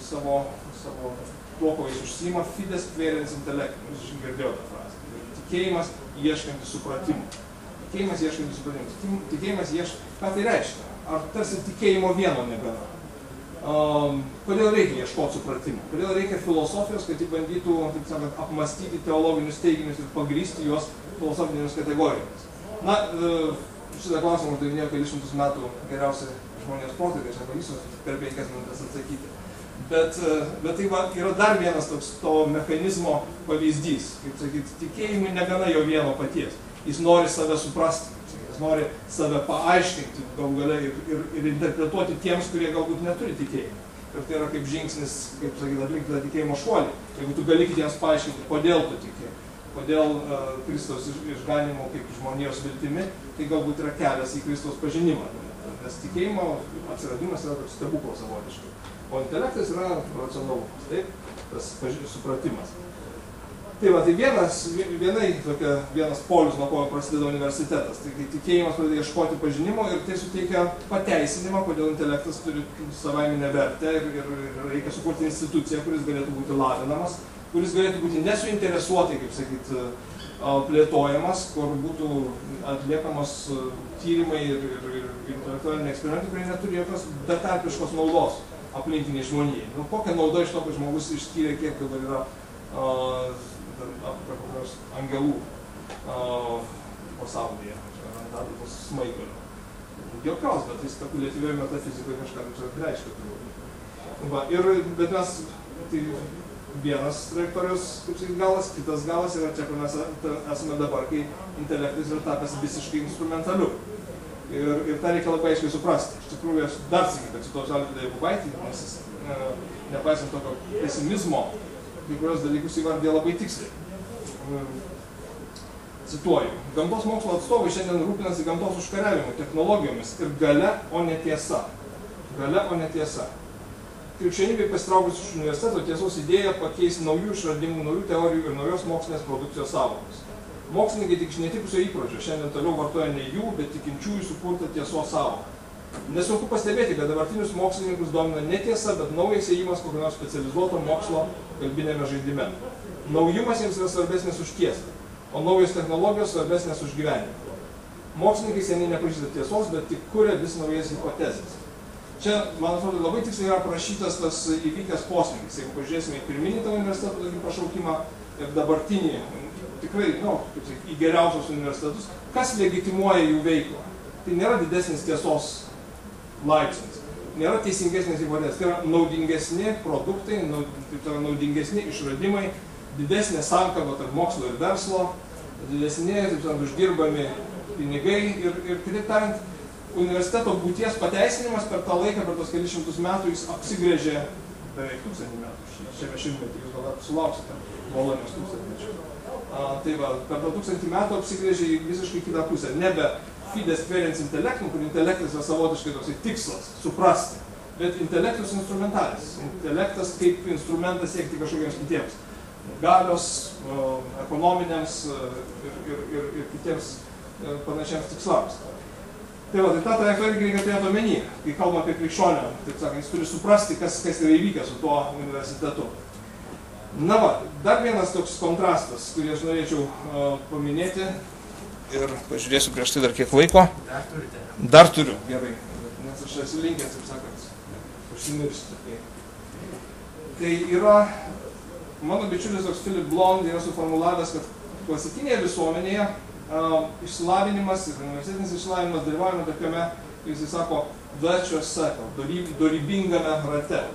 savo, savo tuo, ko jis užsima, fides querens intellectum, jūs girdėjote tą frazę. Tikėjimas ieškantis supratimo. Tikėjimas ieškantis supratimo. Tikėjimas ieškantis, ką tai reiškia? Ar tarsi tikėjimo vieno nebėra? Um, kodėl reikia ieškoti supratimo? Kodėl reikia filosofijos, kad ji bandytų, taip sakant, apmastyti teologinius teiginius ir pagrysti juos filosofinėmis kategorijomis? Na, e, šitą klausimą uždavinėjo kelis šimtus metų geriausi žmonijos protai, tai aš nebandysiu per penkias minutės atsakyti. Bet, e, bet tai va, yra dar vienas toks to mechanizmo pavyzdys. Kaip sakyt, tikėjimui negana jo vieno paties. Jis nori save suprasti, jis nori save paaiškinti galų gale ir, ir, ir interpretuoti tiems, kurie galbūt neturi tikėjimo. Ir tai yra kaip žingsnis, kaip sakyt, atlikti tą tikėjimo šuolį. Jeigu tu gali kitiems paaiškinti, kodėl tu tiki, kodėl uh, Kristaus iš- išganimo kaip žmonijos viltimi, tai galbūt yra kelias į Kristaus pažinimą. Nes tikėjimo atsiradimas yra toks stebuklas savotiškai. O intelektas yra racionalumas, taip? Tas supratimas. Tai va, tai vienas, vi- vienai tokia, vienas polius, nuo ko prasideda universitetas. Tai kai tikėjimas pradeda ieškoti pažinimo ir tai suteikia pateisinimą, kodėl intelektas turi savaiminę vertę ir, ir, ir reikia sukurti instituciją, kuris galėtų būti lavinamas, kuris galėtų būti nesuinteresuotai, kaip sakyt, plėtojamas, kur būtų atliekamos a, tyrimai ir, ir, ir intelektualiniai eksperimentai, kurie neturi jokios betarpiškos naudos aplinkiniai žmonijai. Nu, kokia nauda iš to, kad žmogus išskyrė, kiek dabar yra a, apie kokios angelų pasaulyje, dar bus smaigalio. Jokios, bet tai spekuliatyvioje metafizikoje kažką čia reiškia. Va, ir, bet mes, tai vienas trajektorijos, sakyt, galas, kitas galas yra čia, kur mes esame dabar, kai intelektas yra tapęs visiškai instrumentaliu. Ir, ir tą reikia labai aiškiai suprasti. Iš tikrųjų, aš dar sakyti, kad cituosiu Alvydą Jakubaitį, nes jis, nepaisant tokio pesimizmo, kai kurios dalykus įvardė labai tiksliai. Cituoju, gamtos mokslo atstovai šiandien rūpinasi gamtos užkariavimu, technologijomis ir gale, o ne tiesa. Gale, o ne tiesa. Krikščionybė pasitraukus iš universiteto tiesos idėja pakeis naujų išradimų, naujų teorijų ir naujos mokslinės produkcijos savokus. Mokslininkai tik iš netikusio įpročio šiandien toliau vartoja ne jų, bet tikinčiųjų sukurtą tiesos savoką. Nesunku pastebėti, kad dabartinius mokslininkus domina ne tiesa, bet naujas įėjimas kokio nors specializuoto mokslo kalbinėme žaidime. Naujumas jiems yra svarbesnis už tiesą, o naujos technologijos svarbesnės už gyvenimą. Mokslininkai seniai nepažįsta tiesos, bet tik kuria vis naujas hipotezes. Čia, man atrodo, labai tiksliai yra aprašytas tas įvykęs poslinkis. Jeigu pažiūrėsime į pirminį tavo universiteto pašaukimą ir dabartinį, tikrai, nu, kaip sakyti, į geriausius universitetus, kas legitimuoja jų veiklą? Tai nėra didesnis tiesos laipsnis, nėra teisingesnės hipotezės, tai yra naudingesni produktai, tai naudingesni išradimai, didesnė sankaba tarp mokslo ir verslo, didesnė, taip sakant, uždirbami pinigai ir, ir kitaip tariant, universiteto būties pateisinimas per tą laiką, per tos kelius šimtus metų, jis apsigrėžė beveik tūkstantį metų, šiame šimtmetį, jūs gal sulauksite Bolonijos tūkstantmečio. Tai va, per tą tūkstantį metų apsigrėžė į visiškai kitą pusę. Nebe fides querens intellectum, kur intelektas yra savotiškai toksai tikslas - suprasti, bet intelektus instrumentalis. Intelektas kaip instrumentas siekti kažkokiems kitiems. Galios, ekonominiams e, ir, ir, ir, ir kitiems e, panašiems tikslams. Tai va, tai tą trajektoriją reikia turėti omeny, kai kalbame apie krikščionę, taip sakant, jis turi suprasti, kas, kas yra įvykę su tuo universitetu. Na va, dar vienas toks kontrastas, kurį aš norėčiau uh, paminėti. Ir pažiūrėsiu prieš tai dar kiek laiko. Dar turite. Dar turiu, gerai, nes aš esu linkęs, taip sakant, užsimiršti. Tai, tai yra, mano bičiulis toks Philip Blond yra suformulavęs, kad klasikinėje visuomenėje uh, išsilavinimas ir universitetinis išsilavinimas dalyvaujame tokiame, jis sako, doryb, dorybingame rate,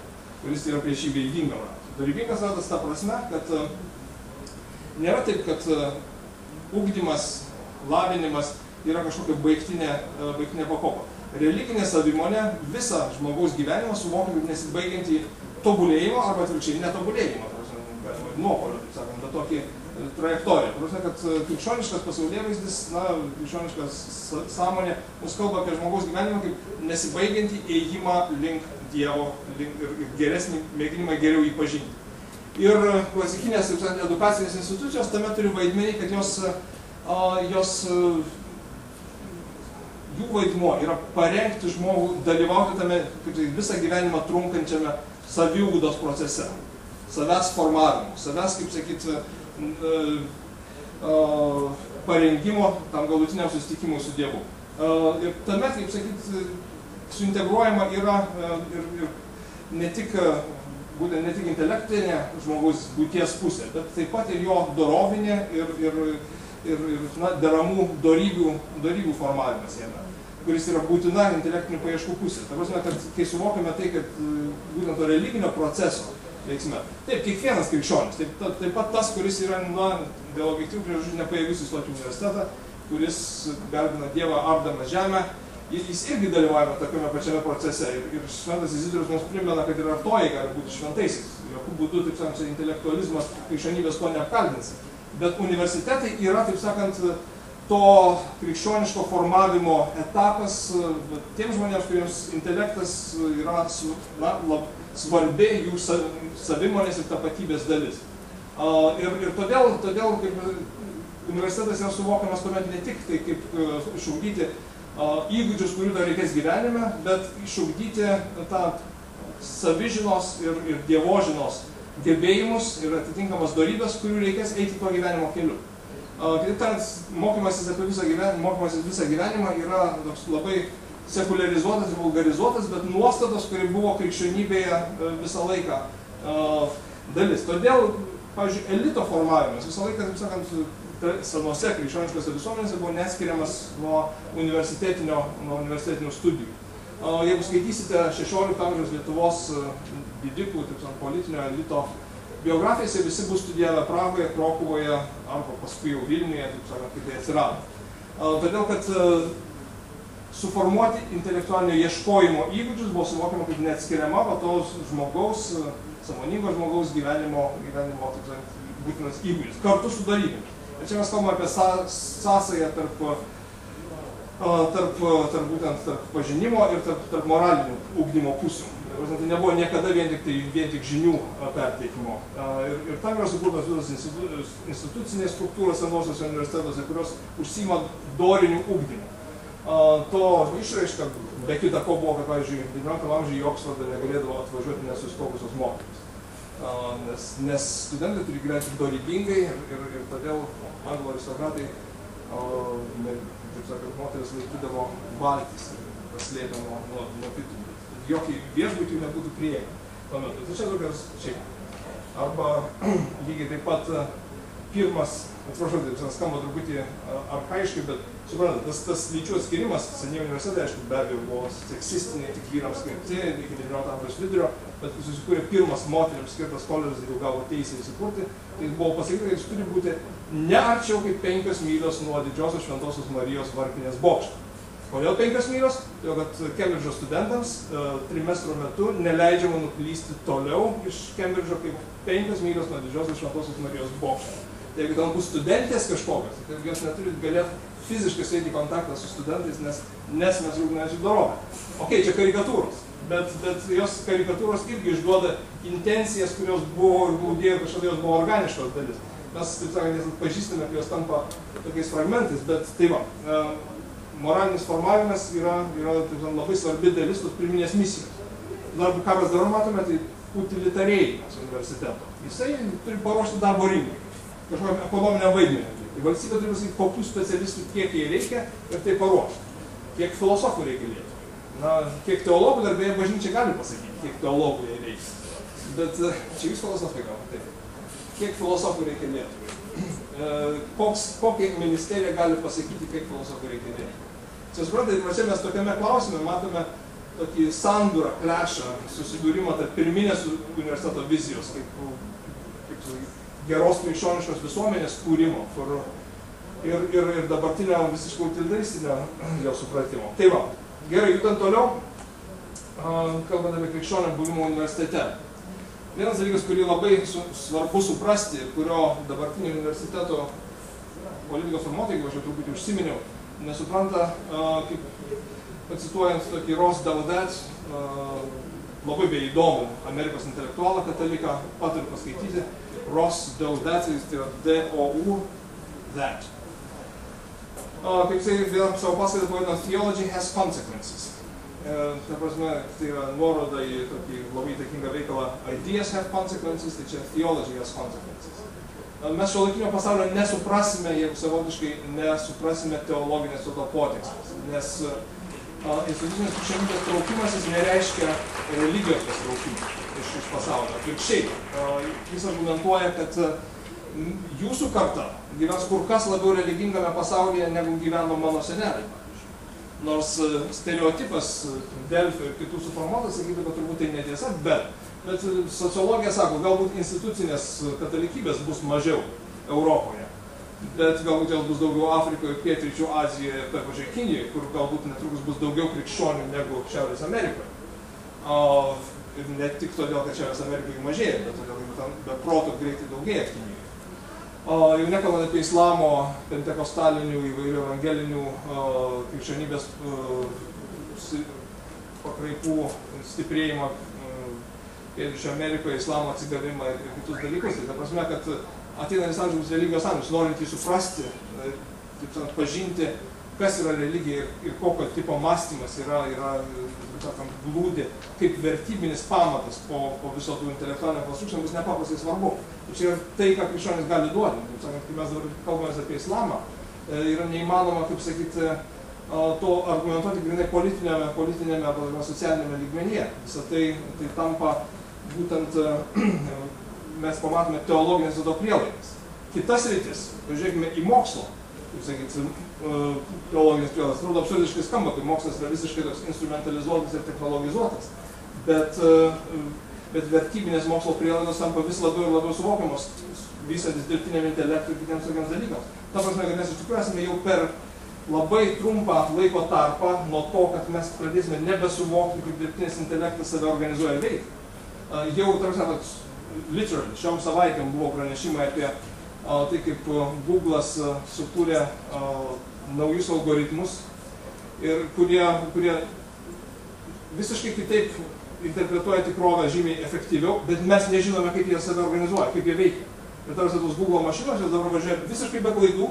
kuris yra priešybė ydingam ratui. Dorybingas ratas ta prasme, kad uh, nėra taip, kad uh, ugdymas, lavinimas yra kažkokia baigtinė, uh, baigtinė pakopa. Religinė savimonė visą žmogaus gyvenimą suvokia kaip nesibaigiantį tobulėjimą arba atvirkščiai ir nuopolio, taip sakant, bet tokį e, trajektoriją. Prasme, kad e, krikščioniškas pasaulėvaizdis, na, krikščioniškas sąmonė mus kalba apie žmogaus gyvenimą kaip nesibaigiantį ėjimą link Dievo link, ir, geresnį mėginimą geriau jį pažinti. Ir e, klasikinės taip sakant, edukacinės institucijos tame turi vaidmenį, kad jos, e, jos e, jų vaidmuo yra parengti žmogų dalyvauti tame tai, visą gyvenimą trunkančiame saviugdos procese, savęs formavimo, savęs, kaip sakyti, parengimo tam galutiniam susitikimui su Dievu. E, Ir tame, kaip sakyti, suintegruojama yra e, ir, ir ne tik, e, būtent ne tik intelektinė žmogaus būties pusė, bet taip pat ir jo dorovinė ir, ir ir, ir na, deramų dorybių, dorybių formavimas jame, kuris yra būtina intelektinių paieškų pusė. Ta prasme, kad kai suvokiame tai, kad e, būtent to religinio proceso veiksme. Taip, kiekvienas krikščionis, taip, ta, taip pat tas, kuris yra, na, dėl objektyvų priežasčių nepajėgus įstoti universitetą, kuris garbina Dievą apdamas žemę, jis irgi dalyvauja tokiame pačiame procese. Ir, ir šventas Izidorius mums primena, kad ir artojai gali būti šventaisiais. Jokių būdų, taip sakant, intelektualizmas krikščionybės to neapkaltins. Bet universitetai yra, taip sakant, to krikščioniško formavimo etapas tiems žmonėms, kuriems intelektas yra na, lab, svarbi jų savimonės ir tapatybės dalis. Ir, ir todėl, todėl kaip universitetas yra suvokiamas tuomet ne tik tai kaip e, išugdyti įgūdžius, kurių dar reikės gyvenime, bet išugdyti tą savižinos ir, ir dievožinos gebėjimus ir atitinkamas darybės, kurių reikės eiti tuo gyvenimo keliu. Kitaip tariant, mokymasis apie visą gyvenimą, mokymasis visą gyvenimą yra toks labai sekularizuotas ir vulgarizuotas, bet nuostatos, kuri buvo krikščionybėje e, visą laiką dalis. Todėl, pavyzdžiui, elito formavimas visą laiką, taip sakant, senose krikščioniškose visuomenėse buvo neskiriamas nuo universitetinio, nuo universitetinių studijų. Jeigu skaitysite 16 amžiaus Lietuvos e, didikų, taip sakant, politinio elito biografijas, jie visi bus studijavę Pragoje, Krokuvoje arba paskui jau Vilniuje, taip sakant, kaip tai atsirado. Todėl, kad e, suformuoti intelektualinio ieškojimo įgūdžius buvo suvokiama kaip neatskiriama va to žmogaus, samoningo žmogaus gyvenimo, gyvenimo taip sakant, būtinas įgūdis, kartu su darybėmis. Ir čia mes kalbame apie sąsąją tarp, tarp, tarp, būtent tarp pažinimo ir tarp, tarp moralinių ugdymo pusių. Tai nebuvo niekada vien tik, tai, vien tik žinių perteikimo. Ir, ir tam yra sukurtos visos institucinės struktūros senosios universitetuose, kurios užsima dorinių ugdymų to išraiška, be kita ko buvo, kad, pavyzdžiui, 19 amžiuje į Oksfordą negalėdavo atvažiuoti nesustokusios mokytis. Nes, nes studentai turi gyventi dorybingai ir, ir, ir todėl anglų aristokratai, taip sakant, moteris laikydavo valtis ir paslėpė nuo, nuo, kitų. Jokį viešbutį nebūtų prieigą tuo metu. Tai čia tokios šiaip. Arba lygiai taip pat pirmas, atsiprašau, tai skamba truputį arhaiškai, bet suprantate, tas, tas lyčių atskirimas, seniai universitetai, aišku, be abejo, buvo seksistiniai, tik vyrams skirti iki 19 amžiaus vidurio, bet kai susikūrė pirmas moteriams skirtas koledžas ir jau gavo teisę įsikurti, tai buvo pasakyta, kad jis turi būti ne arčiau kaip penkios mylios nuo didžiosios šventosios Marijos varpinės bokšto. Kodėl penkios mylios? Todėl, kad Kembridžo studentams e, trimestro metu neleidžiama nuklysti toliau iš Kembridžo kaip penkios mylios nuo didžiosios šventosios Marijos bokšto. Tai jeigu ten bus studentės kažkokios, tai jos neturit galėti fiziškai eiti į kontaktą su studentais, nes, nes mes rūpinamės jų dorovę. Ok, čia karikatūros, bet, bet jos karikatūros irgi išduoda intencijas, kurios buvo ir glūdėjo, kažkada jos buvo organiškos dalis. Mes, taip sakant, pažįstame, kai jos tampa tokiais fragmentais, bet tai va, e, moralinis formavimas yra, yra taip, labai svarbi dalis tos pirminės misijos. Dar, ką mes dabar matome, tai utilitariavimas universiteto. Jisai turi paruošti darbo rinkai, kažkokią ekonominę vaidmenį. Tai valstybė turi pasakyti, kokių specialistų kiek jai reikia ir tai paruošti. Kiek filosofų reikia Lietuvai. Na, kiek teologų dar beje bažnyčia gali pasakyti, kiek teologų jai reikia. Bet e, čia jūs filosofai gal, taip. Kiek filosofų reikia Lietuvai. E, koks, kokia ministerija gali pasakyti, kiek filosofų reikia Lietuvai. Čia suprantate, čia mes tokiame klausime matome tokį sandūrą, klešą, susidūrimą tarp pirminės universiteto vizijos, kaip, kaip geros krikščioniškos visuomenės kūrimo, kur ir, ir, ir dabartinio visiškai utilitaristinio jo supratimo. Tai va, gerai, judant toliau, kalbant apie krikščionio buvimo universitete. Vienas dalykas, kurį labai su, svarbu suprasti kurio dabartinio universiteto politikos formuotojai, kaip aš jau truputį užsiminiau, nesupranta, kaip pacituojant tokį Ross Daudet, labai bei įdomų Amerikos intelektualą kataliką, patariu paskaityti, Ross Daudet, tai yra D-O-U, that. Uh, kaip jisai vėl savo paskaitą pavadino Theology has consequences. Uh, ta prasme, tai yra nuoroda į tokį labai įtakingą veikalą Ideas have consequences, tai čia Theology has consequences. Uh, mes šio laikinio pasaulio nesuprasime, jeigu savotiškai nesuprasime teologinės tauto potekstės, nes uh, institucinės krikščionybės traukimasis nereiškia religijos pasitraukimą iš, iš pasaulio. Atvirkščiai, jis argumentuoja, kad m, jūsų karta gyvens kur kas labiau religingame pasaulyje, negu gyveno mano seneliai. Nors e, stereotipas e, Delfio ir kitų suformuotas, kad turbūt tai netiesa, bet, bet e, sociologija sako, galbūt institucinės katalikybės bus mažiau Europoje. Bet galbūt jos bus daugiau Afrikoje, Pietryčių Azijoje, taip pačiai Kinijoje, kur galbūt netrukus bus daugiau krikščionių negu Šiaurės Amerikoje. O, ne tik todėl, kad Šiaurės Amerikoje mažėja, bet todėl, kad ten be proto greitai daugėja Kinijoje. O, jau nekalbant apie islamo, pentekostalinių, įvairių evangelinių krikščionybės pakraipų stiprėjimą o, Pietryčio Amerikoje, islamo atsigavimą ir kitus dalykus. Tai ta prasme, kad ateinantis amžiaus religijos amžius, norint jį suprasti, taip sakant, pažinti, kas yra religija ir, ir kokio tipo mąstymas yra, yra e, sakant, glūdi kaip vertybinis pamatas po, po viso tų intelektualinio konstrukcijų bus nepaprastai svarbu. Ir čia yra tai, ką krikščionis gali duoti. Taip sakant, kai mes dabar kalbame apie islamą, e, yra neįmanoma, kaip sakyti, a, to argumentuoti grinai politinėme, politinėme arba socialinėme lygmenyje. Visą tai, tai tampa būtent e, mes pamatome teologinės tada prielaidas. Kitas rytis, pažiūrėkime į mokslo, kaip sakyt, e, teologinės prielaidas, atrodo absurdiškai skamba, kai mokslas yra visiškai toks instrumentalizuotas ir technologizuotas, bet, e, bet vertybinės mokslo prielaidos tampa vis labiau ir labiau suvokiamos, vystantis dirbtiniam intelektui ir kitiems tokiams dalykams. Ta prasme, kad mes iš tikrųjų esame jau per labai trumpą laiko tarpą nuo to, kad mes pradėsime nebesuvokti, kaip dirbtinis intelektas save organizuoja veikti. A, Jau, tarsi, literally, šiom savaitėm buvo pranešimai apie tai, kaip a, Google'as a, sukūrė a, naujus algoritmus, ir kurie, kurie visiškai kitaip interpretuoja tikrovę žymiai efektyviau, bet mes nežinome, kaip jie save organizuoja, kaip jie veikia. Ir tarsi tos Google mašinos, jos dabar važiuoja visiškai be klaidų,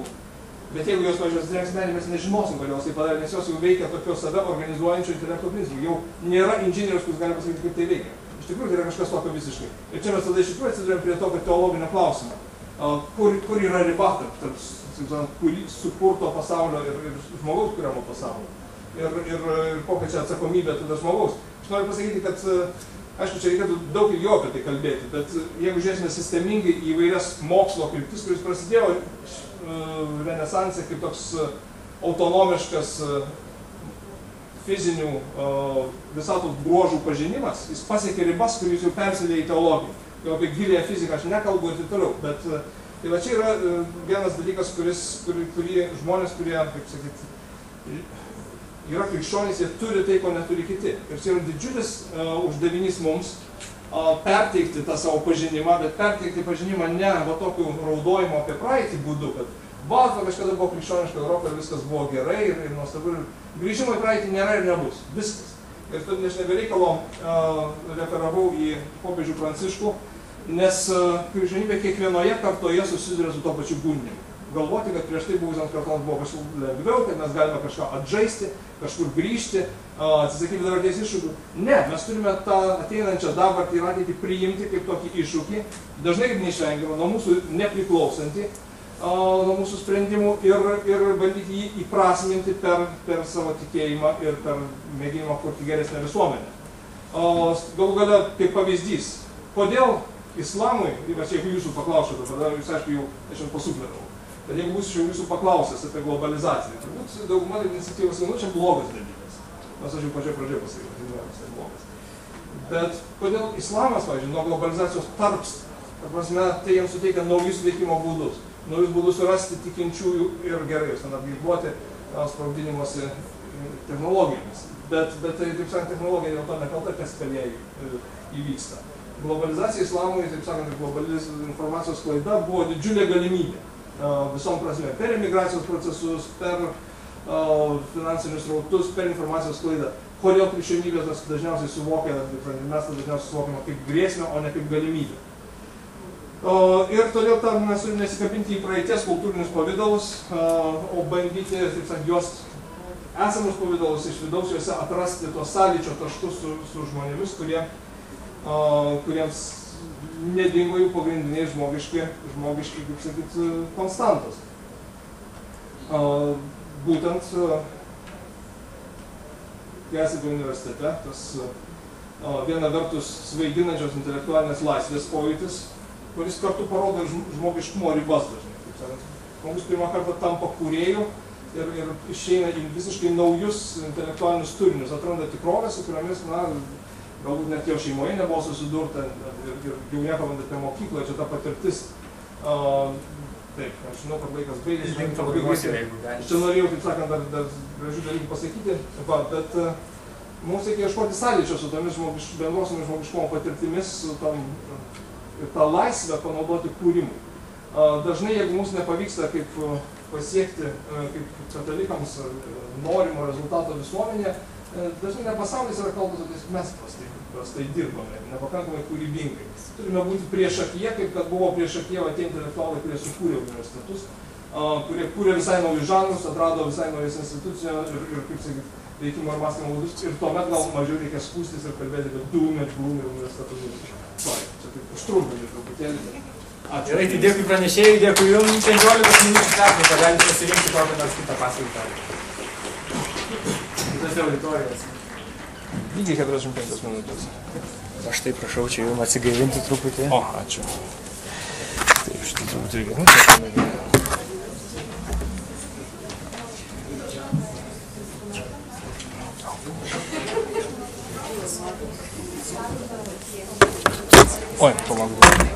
bet jeigu jos važiuos direkt asmenį, mes nežinosim, kodėl jos tai padarė, nes jos jau veikia tokio save organizuojančio intelekto principų. Jau nėra inžinierius, kuris gali pasakyti, kaip tai veikia. Iš tikrųjų, tai yra kažkas tokio visiškai. Ir čia mes tada iš tikrųjų atsidurėm prie tokio teologinio klausimo. Kur, kur yra riba tarp, tarp kurį sukurto pasaulio ir, ir žmogaus kuriamo pasaulio? Ir, ir, ir kokia čia atsakomybė tada žmogaus? Aš noriu pasakyti, kad e, Aišku, čia reikėtų daug ilgiau apie tai kalbėti, bet jeigu žiūrėsime sistemingai į vairias mokslo kryptis, kuris prasidėjo e, renesanse kaip toks e, autonomiškas e, fizinių e, visatos bruožų pažinimas, jis pasiekė ribas, kur jis jau persidėjo į teologiją. Jau apie gilėją fiziką aš nekalbu ir taip toliau, bet e, tai va čia yra e, vienas dalykas, kuris, kurį, kurį žmonės, kurie, kaip sakyt, yra krikščionys, jie turi tai, ko neturi kiti. Ir čia yra didžiulis uh, uždavinys mums uh, perteikti tą savo pažinimą, bet perteikti pažinimą ne va tokiu raudojimu apie praeitį būdu, kad va kažkada buvo krikščioniška Europa ir viskas buvo gerai ir, ir nuostabu. Ir grįžimo į praeitį nėra ir nebus. Viskas. Ir tad aš nebereikalo uh, referavau į popiežių Pranciškų, nes uh, krikščionybė kiekvienoje kartoje susiduria su to pačiu gundimu galvoti, kad prieš tai buvusiams kartoms buvo kažkur lengviau, kad mes galime kažką atžaisti, kažkur grįžti, atsisakyti dabarties iššūkių. Ne, mes turime tą ateinančią dabartį ir ateitį priimti kaip tokį iššūkį, dažnai kaip neišvengiamą, nuo mūsų nepriklausantį, nuo mūsų sprendimų ir, ir bandyti jį įprasminti per, per savo tikėjimą ir per mėginimą kurti geresnę visuomenę. Galų gale, kaip pavyzdys, kodėl islamui, ypač jeigu jūsų paklausčiau, tada jūs aišku jau, aš jau pasufleravau. Bet jeigu būsiu jūsų paklausęs apie globalizaciją, turbūt dauguma iniciatyvos nu, čia blogas dalykas. Nors aš jau pačioje pradžioje pasakiau, kad tai blogas. Bet kodėl islamas, pavyzdžiui, nuo globalizacijos tarpsta? Ta prasme, tai jiems suteikia naujus veikimo būdus. Naujus būdus surasti tikinčiųjų ir gerai, ten apginkluoti sprogdinimuose technologijomis. Bet, bet tai, taip sakant, technologija dėl to nekalta, kas per ją įvyksta. Globalizacija islamui, taip sakant, globalis informacijos klaida buvo didžiulė galimybė visom prasme, per imigracijos procesus, per finansinius rautus, per informacijos sklaidą. Kodėl krikščionybė tas dažniausiai suvokia, mes tas dažniausiai suvokiame kaip grėsmę, o ne kaip galimybę. Ir todėl tam mes turime nesikabinti į praeities kultūrinius pavydalus, o bandyti, taip sakant, juos esamus pavydalus iš vidaus juose atrasti tos sąlyčio taškus su, su žmonėmis, kurie, uh, kuriems nedingo jų pagrindiniai žmogiški, žmogiški kaip sakyt, konstantos. Būtent, kai esate universitete, tas viena vertus svaidinančios intelektualinės laisvės pojūtis, kuris kartu parodo žmogiškumo ribas dažnai. Žmogus pirmą kartą tampa kūrėjų ir, ir išeina į visiškai naujus intelektualinius turinius, atranda tikrovės, su kuriomis, na, galbūt net jo šeimoje nebuvo susidurta ir, ir jau nekalbant apie mokyklą, čia ta patirtis. Uh, taip, aš žinau, kad laikas baigėsi. Jeigu Aš galite. čia norėjau, kaip sakant, dar, dar gražių dalykų pasakyti, va, bet e, mums reikia ieškoti sąlyčio su tomis žmogiš, bendrosiomis žmogiškumo patirtimis, su tam, ir tą laisvę panaudoti kūrimui. A, Dažnai, jeigu mums nepavyksta kaip pasiekti, kaip katalikams, norimo rezultato visuomenė, e, dažnai ne pasaulis yra kalbas, tiesiog mes prastai, prastai dirbame, nepakankamai kūrybingai. Turime būti prieš akiją, kaip kad buvo prieš va tie intelektualai, kurie sukūrė universitetus, kurie kūrė visai naujus žanrus, atrado visai naujas institucijas ir, ir kaip sakyt, veikimo ir mąstymo būdus. Ir tuomet gal mažiau reikia skūstis ir kalbėti apie dūmę, blūmę ir universitetus. Sorry, čia taip užtrumpinti truputėlį. Ačiū. Gerai, tai dėkui pranešėjai, dėkui jums, 15 minučių pertrauką, galite pasirinkti kokią nors kitą paskaitą. Kitas auditorijas. Lygiai 45 minutės. Aš tai prašau čia jums atsigaivinti truputį. O, ačiū. Taip, šitą turbūt reikia. Nu. Oi, palauk.